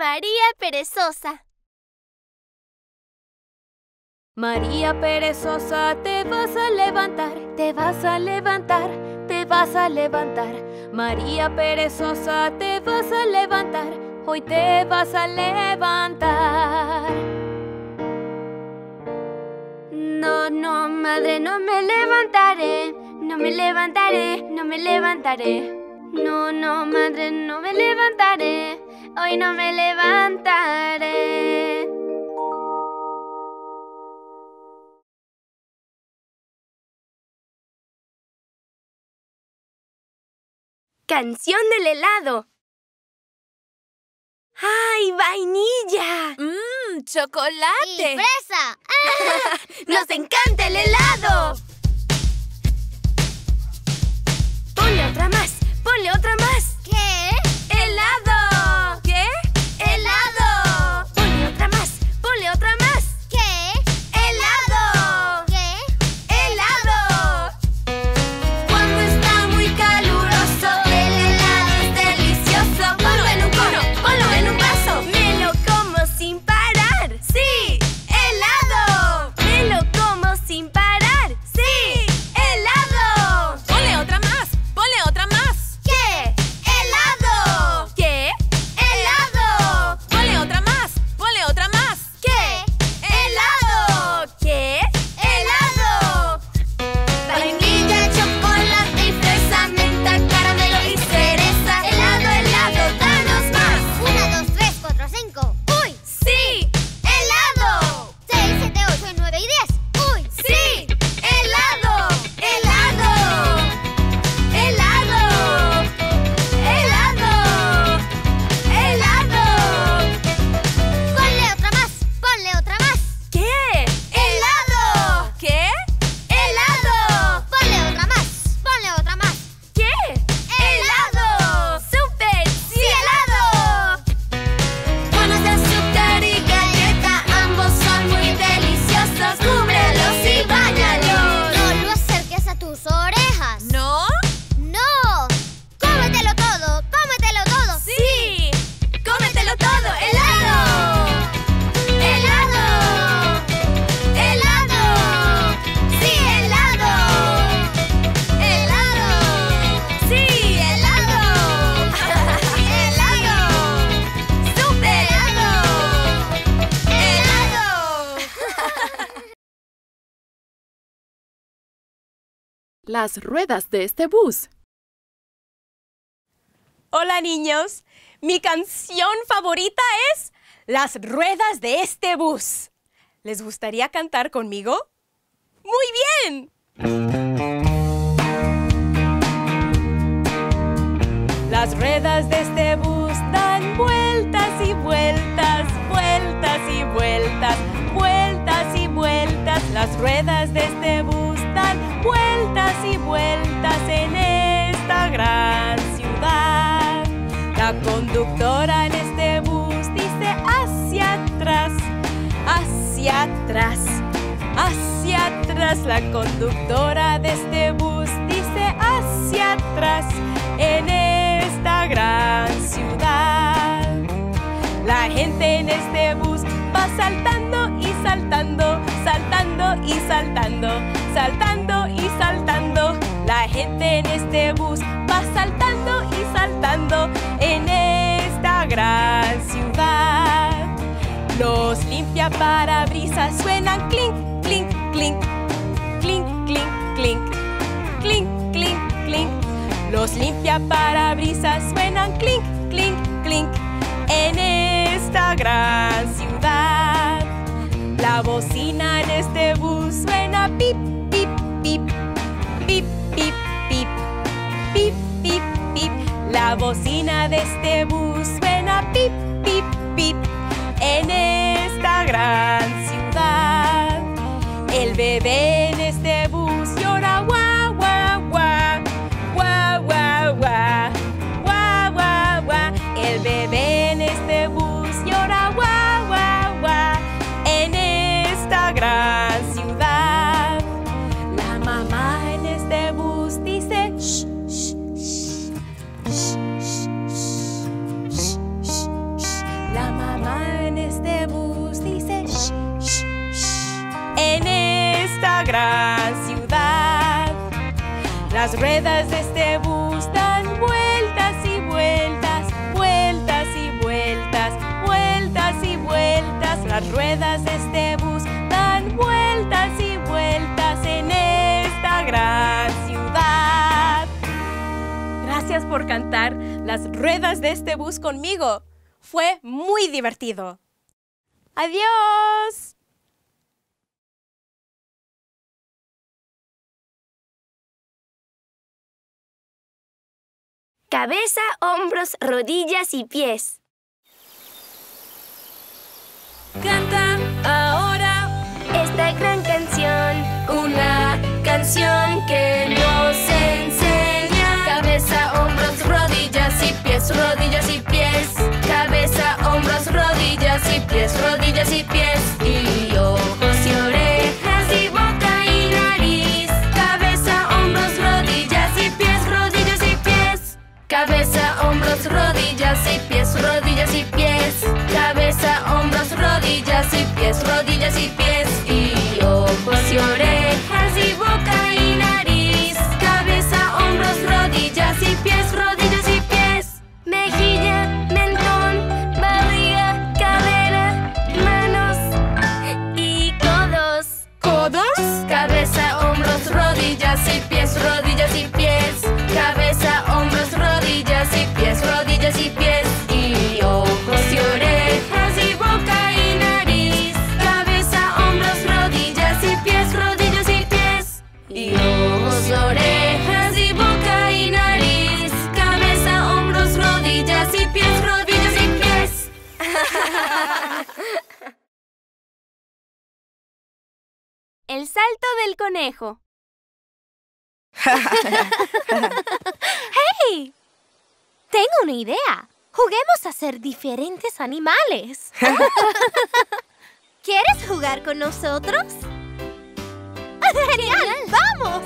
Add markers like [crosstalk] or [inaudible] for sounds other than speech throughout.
María Perezosa. María Perezosa, te vas a levantar, te vas a levantar, te vas a levantar. María Perezosa, te vas a levantar, hoy te vas a levantar. No, no, madre, no me levantaré, no me levantaré, no me levantaré. No, no, madre, no me levantaré, hoy no me levantaré. Canción del helado. ¡Ay, vainilla! ¡Mmm, chocolate! ¡Y fresa! [laughs] ¡Nos encanta el helado! Ponle otra más, ponle otra más. Las ruedas de este bus. Hola niños, mi canción favorita es Las ruedas de este bus. ¿Les gustaría cantar conmigo? Muy bien. Las ruedas de este bus dan vueltas y vueltas, vueltas y vueltas, vueltas y vueltas. Las ruedas de este bus conductora en este bus dice hacia atrás, hacia atrás, hacia atrás. La conductora de este bus dice hacia atrás en esta gran ciudad. La gente en este bus va saltando y saltando, saltando y saltando, saltando y saltando. La gente en este bus va saltando y saltando gran ciudad. Los limpiaparabrisas suenan clink, clink, clink, clink, clink, clink, clink, clink, clink. Los limpiaparabrisas suenan clink, clink, clink en esta gran ciudad. La bocina en este bus suena pip, pip, pip, pip, pip, pip, pip, pip, pip. La bocina de este bus pip, pip, pip en esta gran ciudad. El bebé en este bus Las ruedas de este bus dan vueltas y vueltas, vueltas y vueltas, vueltas y vueltas. Las ruedas de este bus dan vueltas y vueltas en esta gran ciudad. Gracias por cantar las ruedas de este bus conmigo. Fue muy divertido. Adiós. Cabeza, hombros, rodillas y pies. Canta ahora esta gran canción, una canción que nos enseña. Cabeza, hombros, rodillas y pies, rodillas y pies. Cabeza, hombros, rodillas y pies, rodillas y pies. Y El salto del conejo. [laughs] ¡Hey! Tengo una idea. Juguemos a ser diferentes animales. [laughs] ¿Quieres jugar con nosotros? ¡Genial! [laughs] ¡Vamos!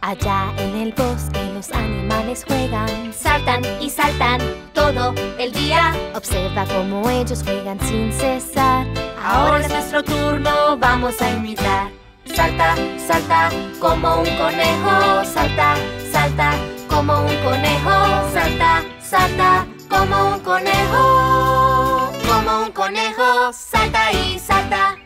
Allá en el bosque los animales juegan, saltan y saltan todo el día. Observa cómo ellos juegan sin cesar. Ahora es nuestro turno, vamos a imitar. Salta, salta como un conejo, salta, salta como un conejo, salta, salta como un conejo, como un conejo, salta y salta.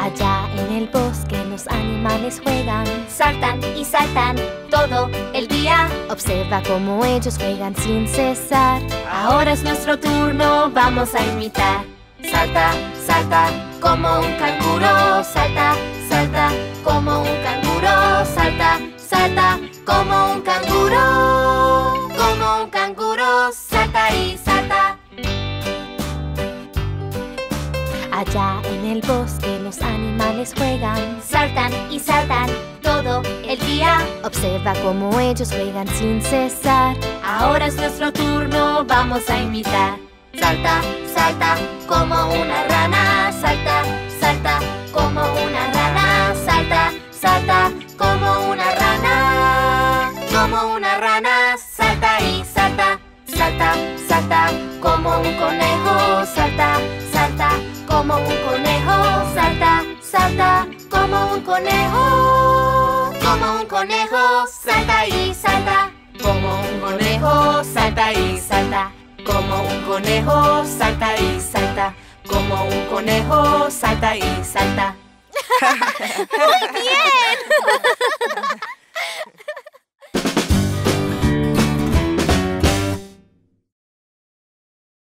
Allá en el bosque los animales juegan, saltan y saltan todo el día. Observa cómo ellos juegan sin cesar. Ahora es nuestro turno, vamos a imitar. Salta, salta como un canguro, salta, salta como un canguro, salta, salta como un canguro, como un canguro, salta y salta. Allá en el bosque juegan, saltan y saltan todo el día. Observa cómo ellos juegan sin cesar. Ahora es nuestro turno, vamos a imitar. Salta, salta como una rana, salta, salta como una rana, salta, salta como una rana, como una rana, salta y salta, salta, salta como un conejo, salta, salta como un conejo, salta, como un conejo, como un conejo, salta y salta, como un conejo, salta y salta, como un conejo, salta y salta, como un conejo, salta y salta. [laughs] ¡Muy bien! [laughs]